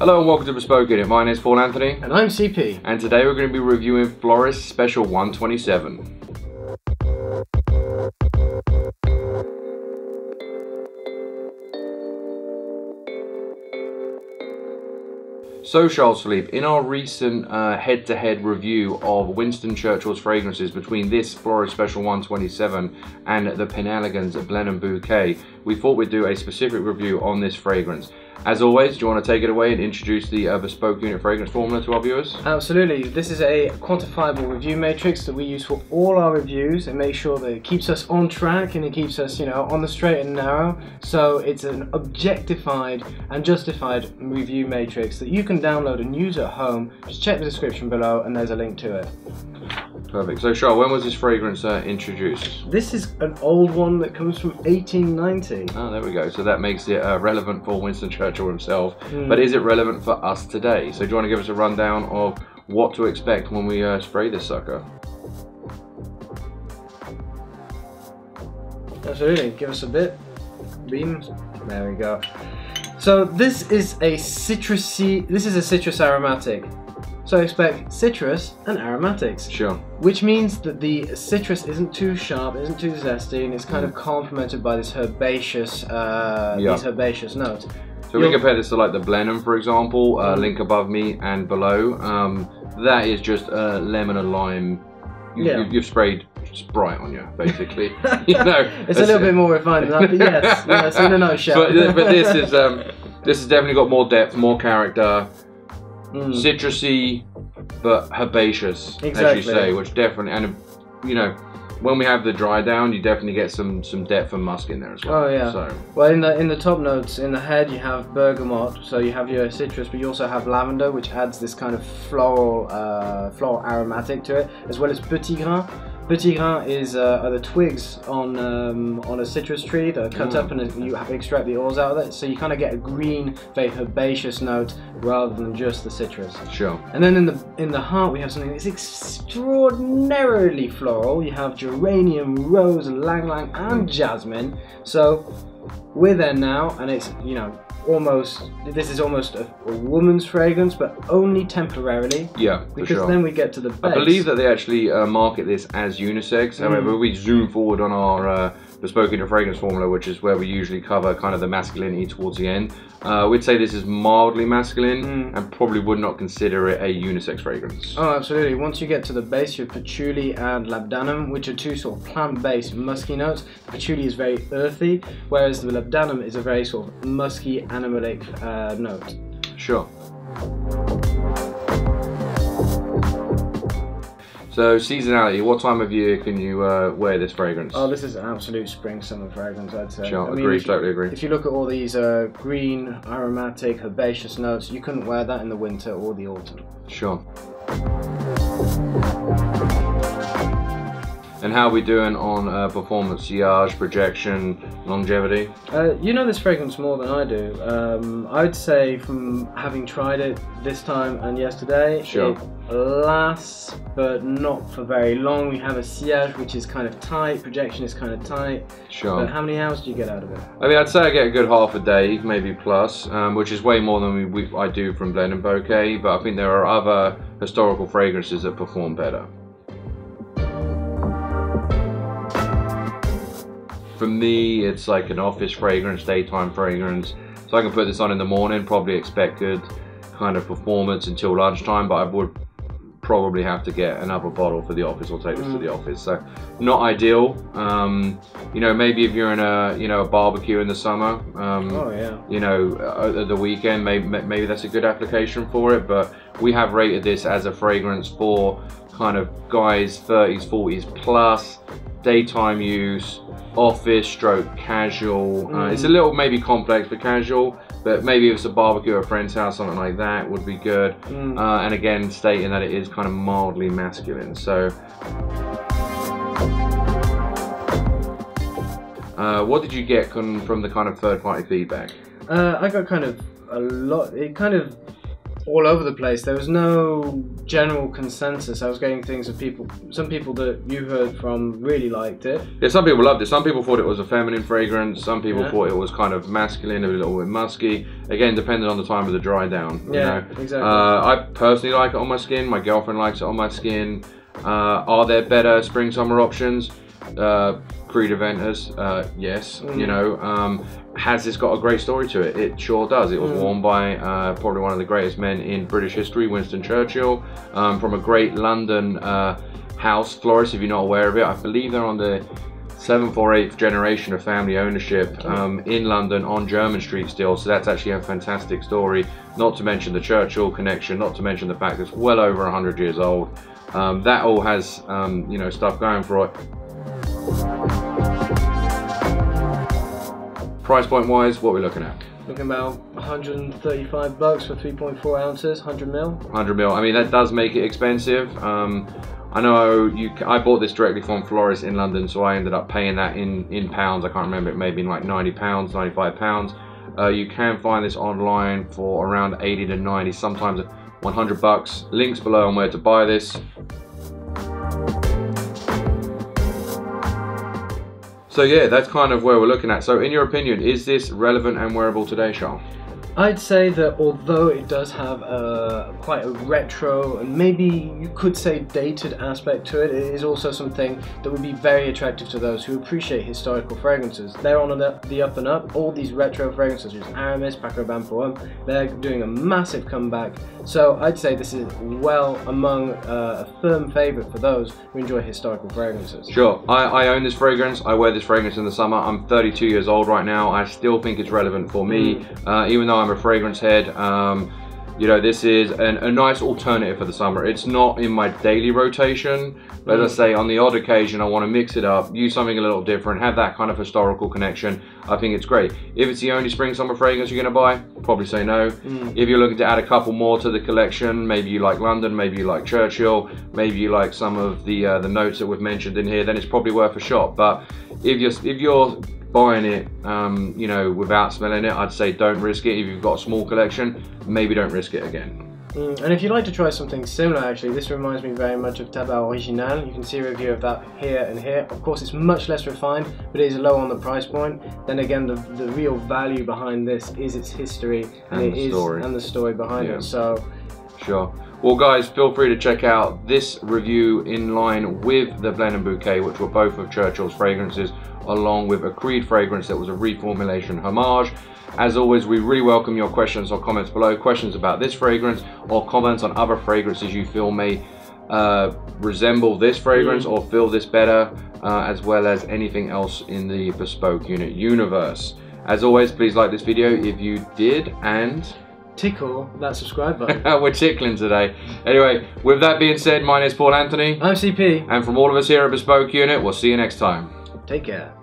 Hello and welcome to Bespoke Unit. My name is Paul Anthony, And I'm CP. and today we're going to be reviewing Floris Special 127. So, Charles Philippe, in our recent uh, head-to-head review of Winston Churchill's fragrances between this Floris Special 127 and the Penhaligon's Blenheim Bouquet, we thought we'd do a specific review on this fragrance. As always, do you want to take it away and introduce the uh, Bespoke Unit fragrance formula to our viewers? Absolutely. This is a quantifiable review matrix that we use for all our reviews and make sure that it keeps us on track and it keeps us, you know, on the straight and narrow. So it's an objectified and justified review matrix that you can download and use at home. Just check the description below and there's a link to it. Perfect. So, Charles, when was this fragrance uh, introduced? This is an old one that comes from 1890. Oh, there we go. So that makes it uh, relevant for Winston Churchill himself. Hmm. But is it relevant for us today? So do you want to give us a rundown of what to expect when we uh, spray this sucker? Absolutely, give us a bit. Beam. There we go. So this is a citrusy, this is a citrus aromatic. So expect citrus and aromatics, Sure. which means that the citrus isn't too sharp, isn't too zesty, and it's kind of complemented by this herbaceous, uh, Yeah. these herbaceous notes. So we You'll- compare this to like the Blenheim, for example, uh, Mm. link above me and below. Um, that is just uh, lemon and lime. You, Yeah. you, you've sprayed Sprite on you, basically. you know, it's a little bit more refined than that, but yes, yes in a nutshell. But, but this is um, this has definitely got more depth, more character. Mm. citrusy but herbaceous, as you say, which definitely and you know when we have the dry down, you definitely get some some depth and musk in there as well. Oh, yeah. So Well, in the in the top notes, in the head, you have bergamot, so you have your citrus, but you also have lavender, which adds this kind of floral, uh, floral aromatic to it, as well as petit grain. Petit grain is uh, are the twigs on um, on a citrus tree that are cut Mm. up and you extract the oils out of it, so you kind of get a green, very herbaceous note rather than just the citrus. sure. And then in the in the heart, we have something that's extraordinarily floral. You have geranium, rose, ylang ylang, and jasmine. So we're there now, and it's you know almost this is almost a, a woman's fragrance, but only temporarily Yeah, because sure. then we get to the base. I believe that they actually uh, market this as unisex. Mm. However, we zoom forward on our uh, Bespoke Unit fragrance formula, which is where we usually cover kind of the masculinity towards the end. Uh, we'd say this is mildly masculine Mm. and probably would not consider it a unisex fragrance. Oh, absolutely. Once you get to the base, you have patchouli and labdanum, which are two sort of plant-based musky notes. The patchouli is very earthy, whereas the labdanum is a very sort of musky, animalic uh, note. Sure. So seasonality, what time of year can you uh, wear this fragrance? Oh, this is an absolute spring summer fragrance, I'd say. sure, I mean, agree, you- totally agree. If you look at all these uh, green, aromatic, herbaceous notes, you couldn't wear that in the winter or the autumn. Sure. And how are we doing on uh, performance, sillage, projection, longevity? Uh, you know this fragrance more than I do. Um, I'd say from having tried it this time and yesterday, Sure. it lasts, but not for very long. We have a sillage which is kind of tight, projection is kind of tight. Sure. But how many hours do you get out of it? I mean, I'd say I get a good half a day, maybe plus, um, which is way more than we, we, I do from Blenheim Bouquet, but I think there are other historical fragrances that perform better. For me, it's like an office fragrance, daytime fragrance. So I can put this on in the morning, probably expected kind of performance until lunchtime, but I would probably have to get another bottle for the office or take this to the office. So not ideal. Um, you know, maybe if you're in a you know a barbecue in the summer, um, Oh yeah. you know, uh, at the weekend, maybe maybe that's a good application for it. But we have rated this as a fragrance for kind of guys 30s, 40s plus, daytime use, office stroke casual. Uh, it's a little maybe complex for casual, but maybe if it's a barbecue at a friend's house, something like that would be good. Mm. Uh, and again, stating that it is kind of mildly masculine. So. Uh, what did you get from the kind of third party feedback? Uh, I got kind of a lot. It kind of all over the place. There was no general consensus. I was getting things of people, some people that you heard from really liked it. Yeah, some people loved it. Some people thought it was a feminine fragrance. Some people Yeah. thought it was kind of masculine, a little bit musky. Again, depending on the time of the dry down. you Yeah, know. exactly. Uh, I personally like it on my skin. My girlfriend likes it on my skin. Uh, are there better spring summer options? Uh, Creed Aventus, uh, yes. You Mm. know, um, has this got a great story to it? It sure does. It was Mm. worn by uh, probably one of the greatest men in British history, Winston Churchill, um, from a great London uh, house, Floris. If you're not aware of it, I believe they're on the seventh or eighth generation of family ownership um, in London on Jermyn Street still. So that's actually a fantastic story. Not to mention the Churchill connection. Not to mention the fact it's well over 100 years old. Um, that all has um, you know stuff going for it. Price point wise, what are we looking at? Looking about 135 bucks for 3.4 ounces, 100 mil. 100 mil. I mean, that does make it expensive. Um, I know you. I bought this directly from Floris in London, so I ended up paying that in in pounds. I can't remember. It may have been like 90 pounds, 95 pounds. Uh, you can find this online for around 80 to 90, sometimes 100 bucks. Links below on where to buy this. So yeah, that's kind of where we're looking at. So in your opinion, is this relevant and wearable today, Charles? I'd say that although it does have a quite a retro and maybe you could say dated aspect to it, it is also something that would be very attractive to those who appreciate historical fragrances. They're on the, the up and up. All these retro fragrances, such as Aramis, Paco Rabanne they're doing a massive comeback. So I'd say this is well among uh, a firm favourite for those who enjoy historical fragrances. Sure. I, I own this fragrance. I wear this fragrance in the summer. I'm 32 years old right now. I still think it's relevant for me, uh, even though I'm a fragrance head. Um, you know, this is an, a nice alternative for the summer. It's not in my daily rotation, but as I say, on the odd occasion, I want to mix it up, use something a little different, have that kind of historical connection. I think it's great. If it's the only spring summer fragrance you're going to buy, probably say no. If you're looking to add a couple more to the collection, maybe you like London, maybe you like Churchill, maybe you like some of the uh, the notes that we've mentioned in here, then it's probably worth a shot. But if you're if you're buying it, um, you know, without smelling it, I'd say don't risk it. If you've got a small collection, maybe don't risk it again. Mm, and if you'd like to try something similar, actually, this reminds me very much of Tabac Original. You can see a review of that here and here. Of course, it's much less refined, but it is low on the price point. Then again, the, the real value behind this is its history and, And it the is story. and the story behind Yeah. it. So, Sure. Well, guys, feel free to check out this review in line with the Blenheim Bouquet, which were both of Churchill's fragrances, along with a Creed fragrance that was a reformulation homage. As always, we really welcome your questions or comments below. Questions about this fragrance or comments on other fragrances you feel may uh, resemble this fragrance or feel this better, uh, as well as anything else in the Bespoke Unit universe. As always, please like this video if you did, and tickle that subscribe button. we're tickling today. Anyway, with that being said, my name is Paul Anthony, I'm CP. and from all of us here at Bespoke Unit, we'll see you next time. Take care.